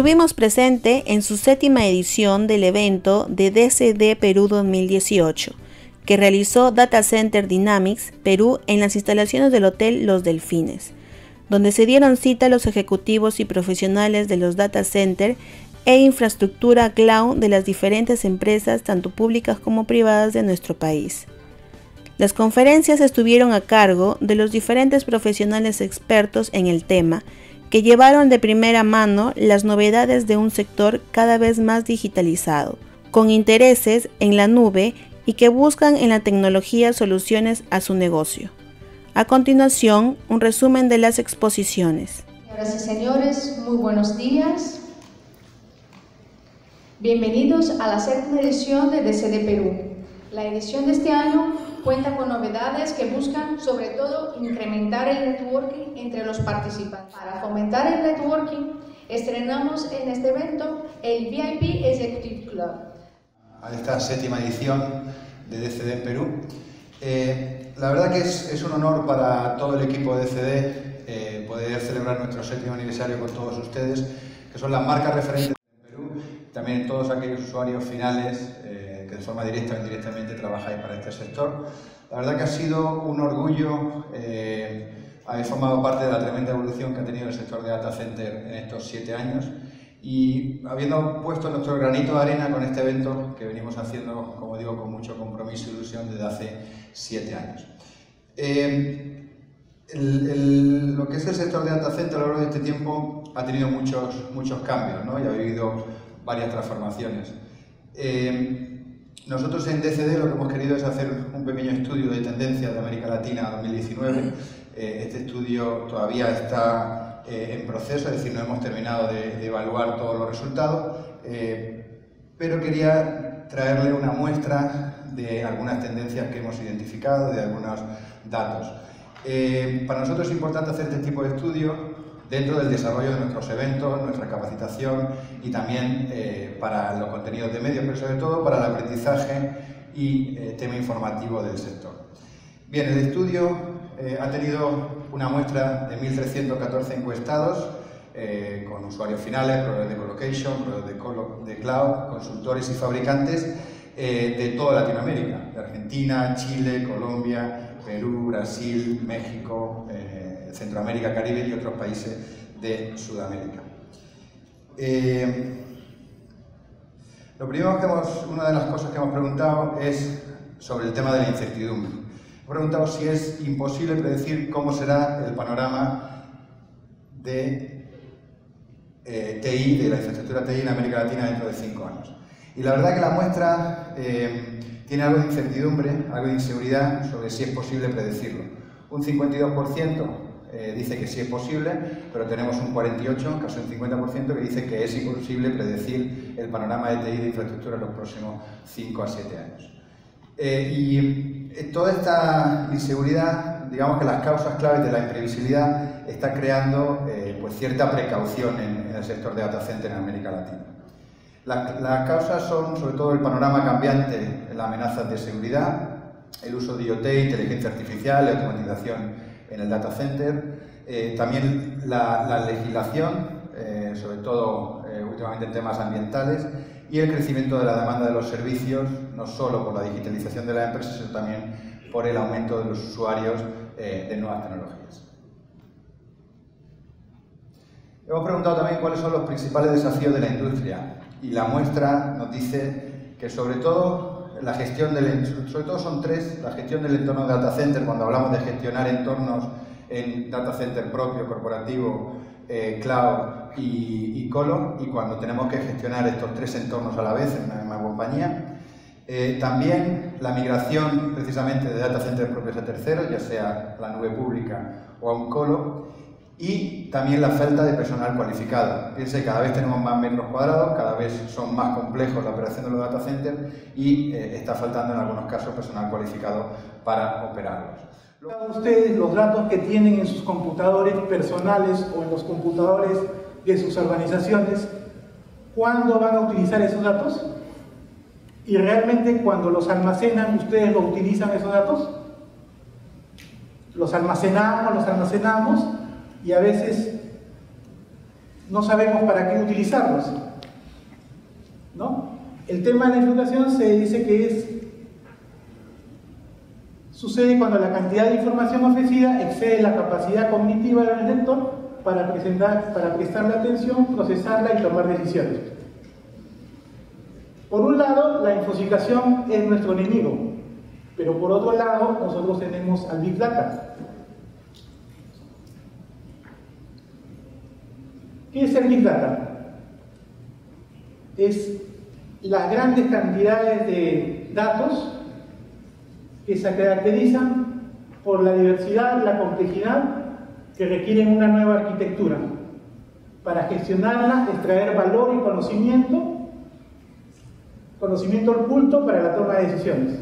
Estuvimos presente en su séptima edición del evento de DCD Perú 2018, que realizó Data Center Dynamics Perú en las instalaciones del Hotel Los Delfines, donde se dieron cita los ejecutivos y profesionales de los data center e infraestructura cloud de las diferentes empresas, tanto públicas como privadas de nuestro país. Las conferencias estuvieron a cargo de los diferentes profesionales expertos en el tema, que llevaron de primera mano las novedades de un sector cada vez más digitalizado, con intereses en la nube y que buscan en la tecnología soluciones a su negocio. A continuación, un resumen de las exposiciones. Señoras y señores, muy buenos días. Bienvenidos a la séptima edición de DCD Perú. La edición de este año cuenta con novedades que buscan sobre todo incrementar el networking entre los participantes. Para fomentar el networking, estrenamos en este evento el VIP Executive Club. A esta séptima edición de DCD en Perú. Eh, la verdad que es, es, un honor para todo el equipo de DCD eh, poder celebrar nuestro séptimo aniversario con todos ustedes, que son las marcas referentes en Perú, también todos aquellos usuarios finales eh, de forma directa o indirectamente trabajáis para este sector. La verdad que ha sido un orgullo eh, haber formado parte de la tremenda evolución que ha tenido el sector de data center en estos siete años y habiendo puesto nuestro granito de arena con este evento que venimos haciendo, como digo, con mucho compromiso y ilusión desde hace siete años. Eh, lo que es el sector de data center a lo largo de este tiempo ha tenido muchos, muchos cambios ¿no? y ha vivido varias transformaciones. Eh, nosotros en DCD lo que hemos querido es hacer un pequeño estudio de tendencias de América Latina 2019. Eh, este estudio todavía está eh, en proceso, es decir, no hemos terminado de, evaluar todos los resultados, eh, pero quería traerle una muestra de algunas tendencias que hemos identificado, de algunos datos. para nosotros es importante hacer este tipo de estudio dentro del desarrollo de nuestros eventos, nuestra capacitación y también eh, para los contenidos de medios, pero sobre todo para el aprendizaje y eh, tema informativo del sector. Bien, el estudio eh, ha tenido una muestra de 1.314 encuestados con usuarios finales, proveedores de colocation, proveedores de, cloud, consultores y fabricantes de toda Latinoamérica, de Argentina, Chile, Colombia, Perú, Brasil, México, Centroamérica, Caribe y otros países de Sudamérica. Eh, lo primero que hemos, una de las cosas que hemos preguntado es sobre el tema de la incertidumbre. Hemos preguntado si es imposible predecir cómo será el panorama de eh, TI, de la infraestructura TI en América Latina dentro de cinco años. Y la verdad que la muestra eh, tiene algo de incertidumbre, algo de inseguridad sobre si es posible predecirlo. Un 52% eh, dice que sí es posible, pero tenemos un 48, casi un 50% que dice que es imposible predecir el panorama de TI de infraestructura en los próximos 5 a 7 años. Eh, y eh, toda esta inseguridad, digamos que las causas claves de la imprevisibilidad está creando pues cierta precaución en, el sector de data center en América Latina. las causas son sobre todo el panorama cambiante las amenazas de seguridad, el uso de IoT, inteligencia artificial, automatización en el data center. Eh, también la, legislación, eh, sobre todo eh, últimamente en temas ambientales, y el crecimiento de la demanda de los servicios, no solo por la digitalización de las empresas, sino también por el aumento de los usuarios de nuevas tecnologías. Hemos preguntado también cuáles son los principales desafíos de la industria y la muestra nos dice que sobre todo la gestión del, sobre todo son tres, la gestión del entorno de data center, cuando hablamos de gestionar entornos en data center propio, corporativo, eh, cloud y, colo, y cuando tenemos que gestionar estos tres entornos a la vez en una misma compañía. Eh, también la migración precisamente de data centers propios a terceros, ya sea la nube pública o a un colo, y también la falta de personal cualificado. Piense, cada vez tenemos más metros cuadrados, cada vez son más complejos la operación de los data centers y eh, está faltando en algunos casos personal cualificado para operarlos. Ustedes los datos que tienen en sus computadores personales o en los computadores de sus organizaciones, ¿cuándo van a utilizar esos datos? Y realmente cuando los almacenan, ¿ustedes lo utilizan esos datos? Los almacenamos, los almacenamos y a veces no sabemos para qué utilizarlos. ¿no? El tema de la infiltración se dice que es sucede cuando la cantidad de información ofrecida excede la capacidad cognitiva del lector para, presentar, para prestarle atención, procesarla y tomar decisiones. Por un lado, la infosificación es nuestro enemigo, pero por otro lado, nosotros tenemos al Big Data. ¿Qué es el Big Data? Es las grandes cantidades de datos que se caracterizan por la diversidad, la complejidad que requieren una nueva arquitectura para gestionarla, extraer valor y conocimiento conocimiento oculto para la toma de decisiones.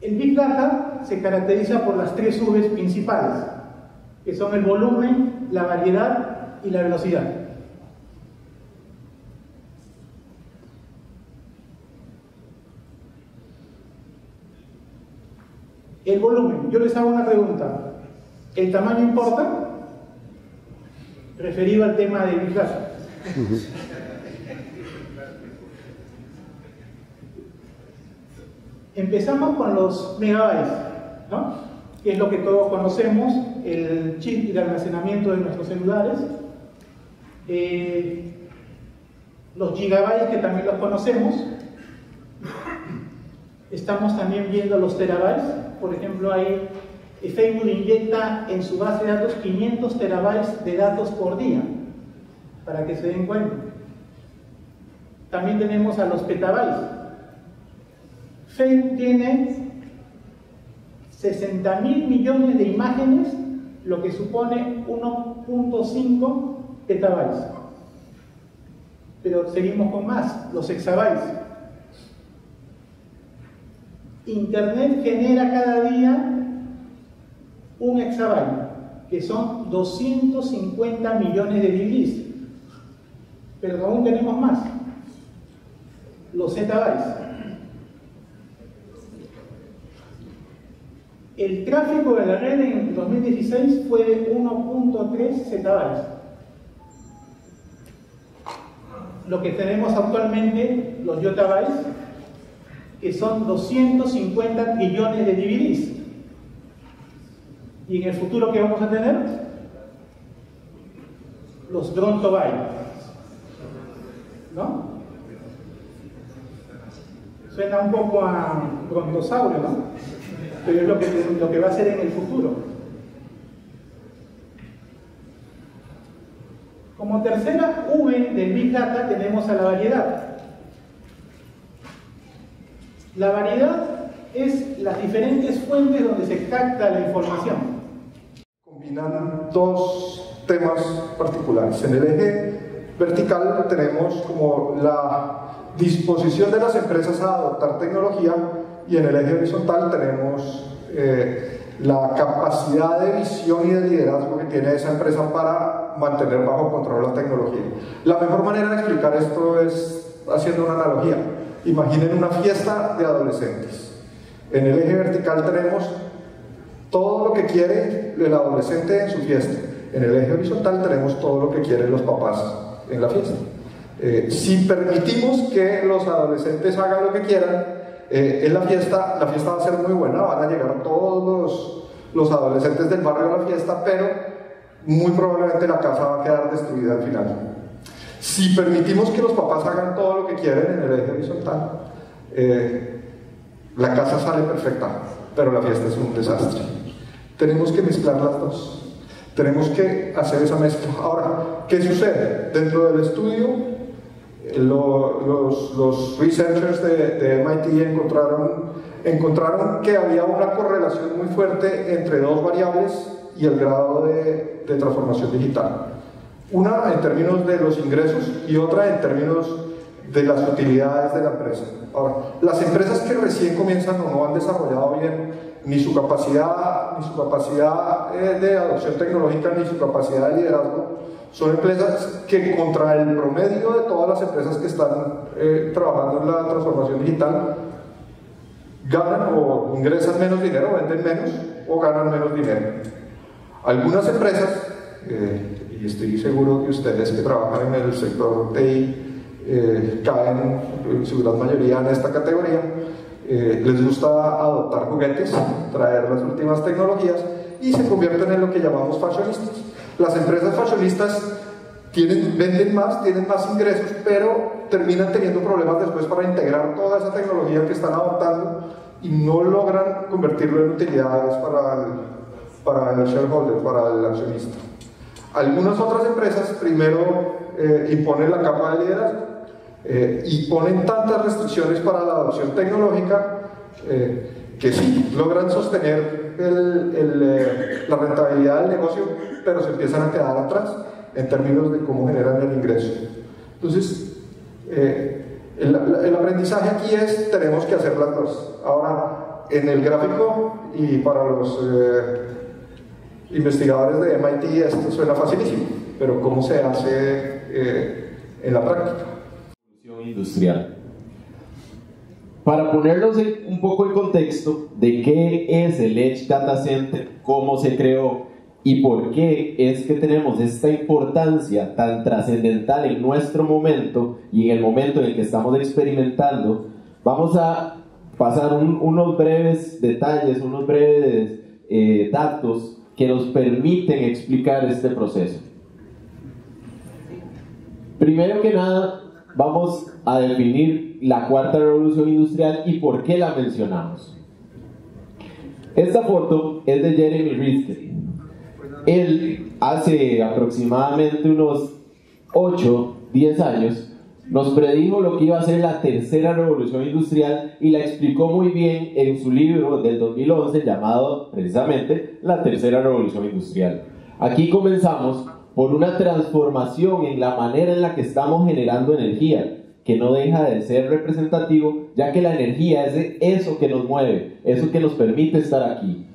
El Big Data se caracteriza por las tres Vs principales, que son el volumen, la variedad y la velocidad. El volumen, yo les hago una pregunta. ¿El tamaño importa? Referido al tema de Big Data. Empezamos con los megabytes, ¿no? que es lo que todos conocemos, el chip de almacenamiento de nuestros celulares, eh, los gigabytes que también los conocemos, estamos también viendo los terabytes, por ejemplo hay Facebook inyecta en su base de datos 500 terabytes de datos por día, para que se den cuenta. También tenemos a los petabytes, Facebook tiene 60 mil millones de imágenes, lo que supone 1.5 petabytes. Pero seguimos con más, los exabytes. Internet genera cada día un exabyte, que son 250 millones de DVDs. Pero aún tenemos más, los zettabytes. El tráfico de la red en 2016 fue de 1.3 zettabytes. Lo que tenemos actualmente, los yottabytes, que son 250 billones de DVDs. Y en el futuro, ¿qué vamos a tener? Los brontobytes. ¿No? Suena un poco a brontosaurio, ¿no? Pero es lo que, lo que va a ser en el futuro. Como tercera V del Big Data tenemos a la variedad. La variedad es las diferentes fuentes donde se capta la información. Combinan dos temas particulares. En el eje vertical tenemos como la disposición de las empresas a adoptar tecnología y en el eje horizontal tenemos eh, la capacidad de visión y de liderazgo que tiene esa empresa para mantener bajo control la tecnología. La mejor manera de explicar esto es haciendo una analogía. Imaginen una fiesta de adolescentes. En el eje vertical tenemos todo lo que quiere el adolescente en su fiesta. En el eje horizontal tenemos todo lo que quieren los papás en la fiesta. Eh, si permitimos que los adolescentes hagan lo que quieran, eh, en la fiesta, la fiesta va a ser muy buena, van a llegar todos los, adolescentes del barrio a la fiesta, pero muy probablemente la casa va a quedar destruida al final. Si permitimos que los papás hagan todo lo que quieren en el eje horizontal, eh, la casa sale perfecta, pero la fiesta es un desastre. Tenemos que mezclar las dos. Tenemos que hacer esa mezcla. Ahora, ¿qué sucede? Dentro del estudio los, los, researchers de, MIT encontraron, encontraron que había una correlación muy fuerte entre dos variables y el grado de, de transformación digital. Una en términos de los ingresos y otra en términos de las utilidades de la empresa. Ahora, las empresas que recién comienzan o no han desarrollado bien ni su capacidad, ni su capacidad eh, de adopción tecnológica, ni su capacidad de liderazgo, son empresas que contra el promedio de todas las empresas que están eh, trabajando en la transformación digital ganan o ingresan menos dinero, venden menos o ganan menos dinero. Algunas empresas, eh, y estoy seguro que ustedes que trabajan en el sector TI eh, caen en su gran mayoría en esta categoría, eh, les gusta adoptar juguetes, traer las últimas tecnologías y se convierten en lo que llamamos fashionistas. Las empresas fashionistas venden más, tienen más ingresos, pero terminan teniendo problemas después para integrar toda esa tecnología que están adoptando y no logran convertirlo en utilidades para el, para el shareholder, para el accionista. Algunas otras empresas primero eh, imponen la capa de liderazgo eh, y ponen tantas restricciones para la adopción tecnológica eh, que sí, logran sostener la rentabilidad del negocio, pero se empiezan a quedar atrás en términos de cómo generan el ingreso. Entonces, el, el, aprendizaje aquí es, tenemos que hacer las dos. Ahora, en el gráfico y para los investigadores de MIT esto suena facilísimo, pero ¿cómo se hace eh, en la práctica? Industrial. Para ponerlos un poco en contexto de qué es el Edge Data Center, cómo se creó y por qué es que tenemos esta importancia tan trascendental en nuestro momento y en el momento en el que estamos experimentando, vamos a pasar unos breves detalles, unos breves eh, datos que nos permiten explicar este proceso. Primero que nada, vamos a definir la cuarta revolución industrial y por qué la mencionamos. Esta foto es de Jeremy Risky. Él hace aproximadamente unos 8, 10 años nos predijo lo que iba a ser la tercera revolución industrial y la explicó muy bien en su libro del 2011 llamado precisamente La tercera revolución industrial. Aquí comenzamos por una transformación en la manera en la que estamos generando energía, que no deja de ser representativo, ya que la energía es eso que nos mueve, eso que nos permite estar aquí.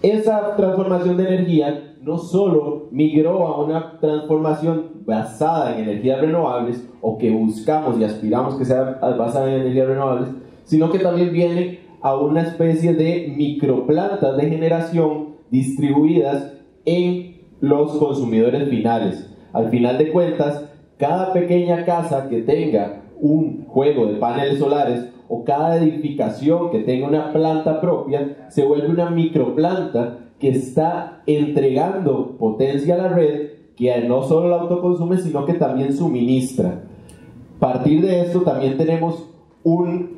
Esa transformación de energía no solo migró a una transformación basada en energías renovables o que buscamos y aspiramos que sea basada en energías renovables, sino que también viene a una especie de microplantas de generación distribuidas en los consumidores finales. Al final de cuentas, cada pequeña casa que tenga un juego de paneles solares o cada edificación que tenga una planta propia se vuelve una microplanta que está entregando potencia a la red que no solo la autoconsume, sino que también suministra. A partir de esto también tenemos un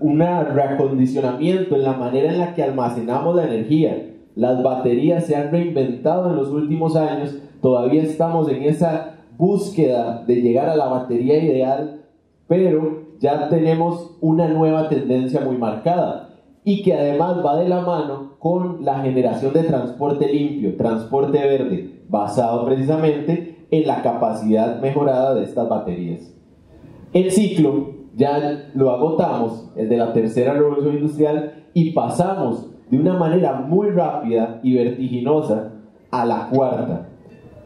un reacondicionamiento en la manera en la que almacenamos la energía. Las baterías se han reinventado en los últimos años, todavía estamos en esa búsqueda de llegar a la batería ideal, pero ya tenemos una nueva tendencia muy marcada y que además va de la mano con la generación de transporte limpio, transporte verde, basado precisamente en la capacidad mejorada de estas baterías. El ciclo ya lo agotamos, el de la tercera revolución industrial, y pasamos de una manera muy rápida y vertiginosa a la cuarta.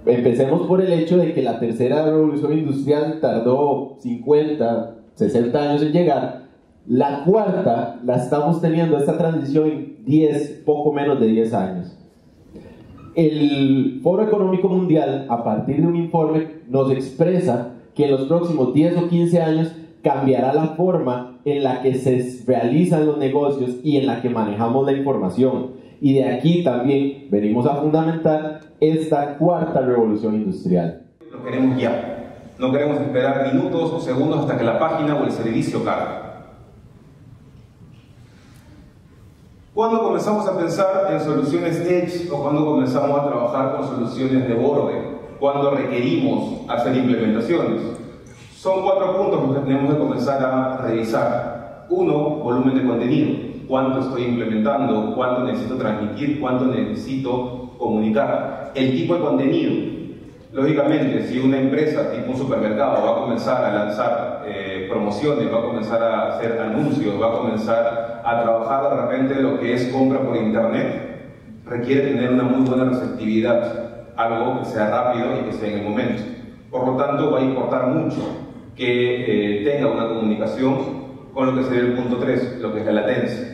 Empecemos por el hecho de que la tercera revolución industrial tardó 50, 60 años en llegar. La cuarta la estamos teniendo, esta transición en 10, poco menos de 10 años. El Foro Económico Mundial, a partir de un informe, nos expresa que en los próximos 10 o 15 años cambiará la forma en la que se realizan los negocios y en la que manejamos la información. Y de aquí también venimos a fundamentar esta cuarta revolución industrial. Lo queremos ya. No queremos esperar minutos o segundos hasta que la página o el servicio cargue. ¿Cuándo comenzamos a pensar en soluciones Edge o cuando comenzamos a trabajar con soluciones de borde? ¿Cuándo requerimos hacer implementaciones? Son cuatro puntos que tenemos que comenzar a revisar. Uno, volumen de contenido. ¿Cuánto estoy implementando? ¿Cuánto necesito transmitir? ¿Cuánto necesito comunicar? El tipo de contenido Lógicamente, si una empresa tipo un supermercado va a comenzar a lanzar eh, promociones, va a comenzar a hacer anuncios, va a comenzar a trabajar de repente lo que es compra por internet, requiere tener una muy buena receptividad, algo que sea rápido y que sea en el momento. Por lo tanto, va a importar mucho que eh, tenga una comunicación con lo que sería el punto 3, lo que es la latencia.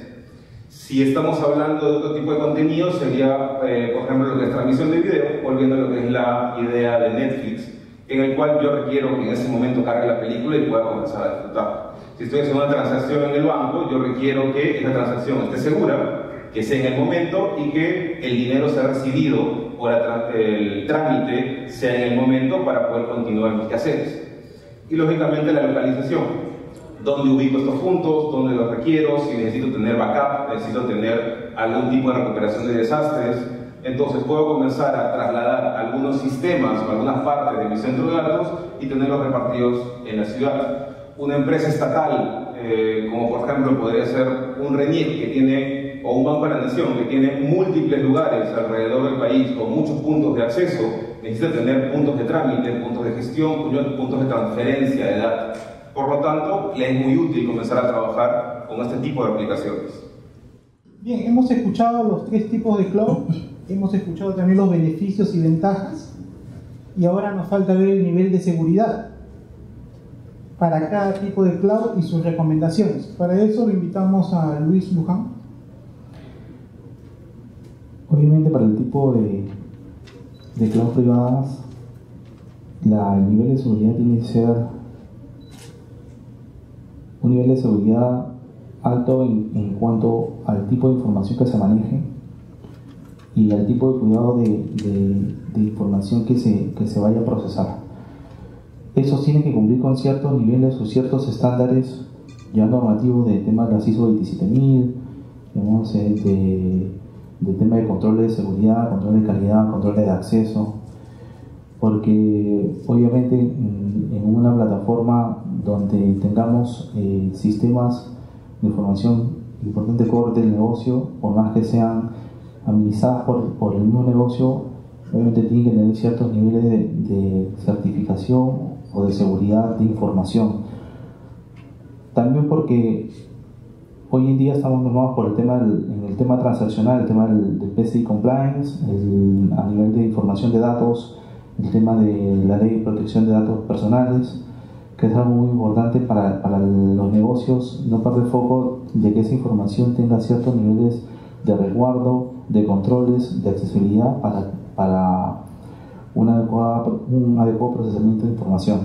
Si estamos hablando de otro tipo de contenido, sería, eh, por ejemplo, lo que es transmisión de video, volviendo a lo que es la idea de Netflix, en el cual yo requiero que en ese momento cargue la película y pueda comenzar a disfrutar. Si estoy haciendo una transacción en el banco, yo requiero que esa transacción esté segura, que sea en el momento y que el dinero sea recibido o el trámite sea en el momento para poder continuar mis quehaceres. Y lógicamente la localización. ¿Dónde ubico estos puntos? ¿Dónde los requiero? Si necesito tener backup, necesito tener algún tipo de recuperación de desastres. Entonces puedo comenzar a trasladar algunos sistemas o algunas partes de mi centro de datos y tenerlos repartidos en la ciudad. Una empresa estatal, eh, como por ejemplo podría ser un RENIEC que tiene, o un Banco de la Nación que tiene múltiples lugares alrededor del país con muchos puntos de acceso, necesita tener puntos de trámite, puntos de gestión, puntos de transferencia de datos. Por lo tanto, le es muy útil comenzar a trabajar con este tipo de aplicaciones. Bien, hemos escuchado los tres tipos de cloud, hemos escuchado también los beneficios y ventajas, y ahora nos falta ver el nivel de seguridad para cada tipo de cloud y sus recomendaciones. Para eso lo invitamos a Luis Luján. Obviamente para el tipo de, de cloud privadas, la, el nivel de seguridad tiene que ser un nivel de seguridad alto en, cuanto al tipo de información que se maneje y al tipo de cuidado de, información que se, que se vaya a procesar. Esos tienen que cumplir con ciertos niveles o ciertos estándares ya normativos de temas de la ISO 27000, de, de tema de control de seguridad, control de calidad, control de acceso, porque obviamente en una plataforma donde tengamos eh, sistemas de información importante core del negocio, por más que sean administradas por, el mismo negocio, obviamente tienen que tener ciertos niveles de, certificación o de seguridad de información. También porque hoy en día estamos normados por el tema en el tema transaccional, el tema del, PCI compliance, a nivel de información de datos, el tema de la ley de protección de datos personales, que es algo muy importante para, para los negocios, no perder foco de que esa información tenga ciertos niveles de resguardo, de controles, de accesibilidad para, para una adecuada, un adecuado procesamiento de información.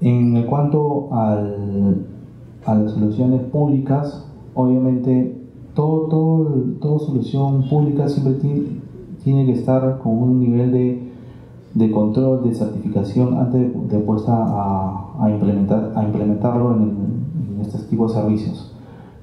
En cuanto al, a las soluciones públicas, obviamente todo, todo, toda solución pública siempre tiene, que estar con un nivel de de control, de certificación antes de, puesta a, implementar, a implementarlo en, en este tipo de servicios.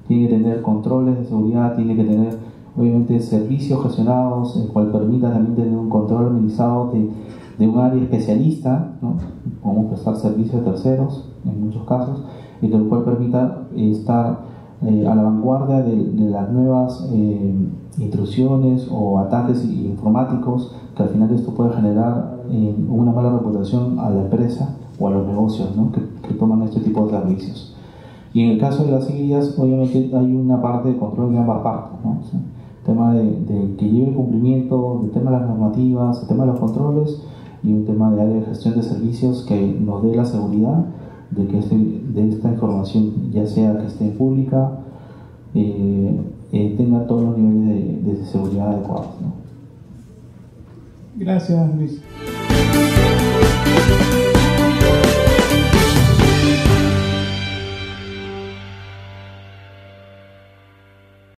Tiene que tener controles de seguridad, tiene que tener obviamente servicios gestionados, el cual permita también tener un control administrado de, de un área especialista, ¿no? como prestar servicios de terceros en muchos casos, y el cual permita estar eh, a la vanguardia de, las nuevas eh, intrusiones o ataques informáticos que al final esto puede generar eh, una mala reputación a la empresa o a los negocios que, toman este tipo de servicios. Y en el caso de las guías, obviamente hay una parte de control de ambas partes. ¿no? el tema de, que lleve cumplimiento, el tema de las normativas, el tema de los controles y un tema de área de gestión de servicios que nos dé la seguridad de que este, de esta información, ya sea que esté pública, eh, eh, tenga todos los niveles de, de seguridad adecuados. Gracias, Luis.